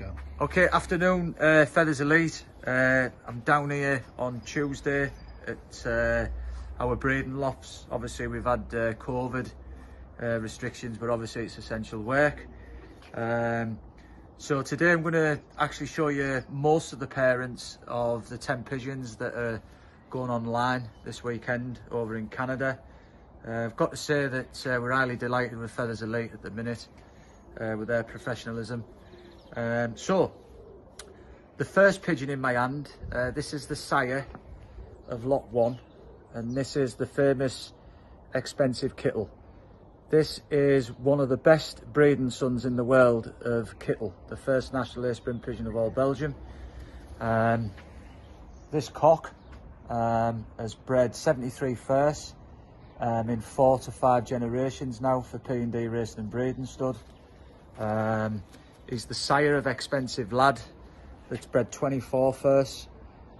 go. Okay, afternoon, uh, Feathers Elite. Uh, I'm down here on Tuesday at uh, our breeding lofts. Obviously, we've had uh, COVID uh, restrictions, but obviously it's essential work. Um, so today I'm going to actually show you most of the parents of the 10 pigeons that are going online this weekend over in Canada. Uh, I've got to say that uh, we're highly delighted with Feathers Elite at the minute uh, with their professionalism. Um, so, the first pigeon in my hand, uh, this is the sire of lot one, and this is the famous expensive Kittel. This is one of the best breeding sons in the world of Kittel, the first national brim pigeon of all Belgium. Um, this cock um, has bred 73 firsts um, in four to five generations now for P&D Racing and Breeding Stud. Um, he's the sire of Expensive Lad that's bred 24 firsts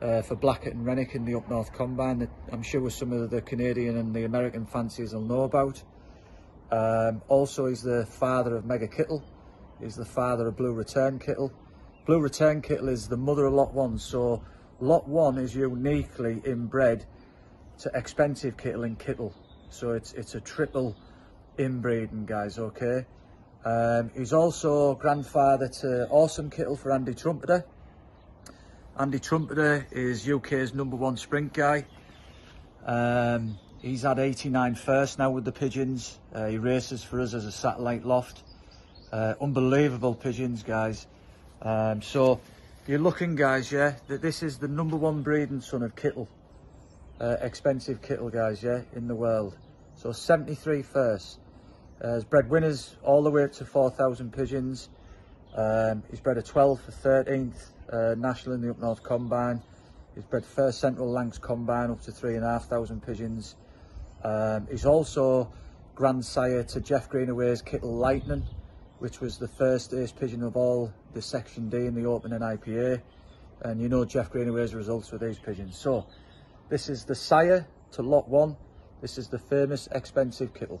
uh, for Blackett and Rennick in the Up North Combine that I'm sure some of the Canadian and the American fanciers will know about. Um, also, he's the father of Mega Kittel. He's the father of Blue Return Kittel. Blue Return Kittel is the mother of Lot 1, so Lot 1 is uniquely inbred to expensive Kittel and Kittel. So it's, it's a triple inbreeding, guys, okay? Um, he's also grandfather to Awesome Kittel for Andy Trumpeter. Andy Trumpeter is UK's number one sprint guy. Um, he's had 89 first now with the pigeons. Uh, he races for us as a satellite loft. Uh, unbelievable pigeons, guys. Um, so you're looking, guys, yeah, that this is the number one breeding son of Kittel. Uh, expensive Kittel, guys, yeah, in the world. So 73 first. Has bred winners all the way up to 4,000 pigeons. Um, he's bred a 12 for 13th uh, national in the Up North Combine. He's bred first Central Lancs Combine up to 3,500 pigeons. Um, he's also grandsire to Jeff Greenaway's Kittel Lightning, which was the first ace pigeon of all the Section D in the opening IPA. And you know Jeff Greenaway's results with these pigeons. So this is the sire to lot one. This is the famous expensive Kittel.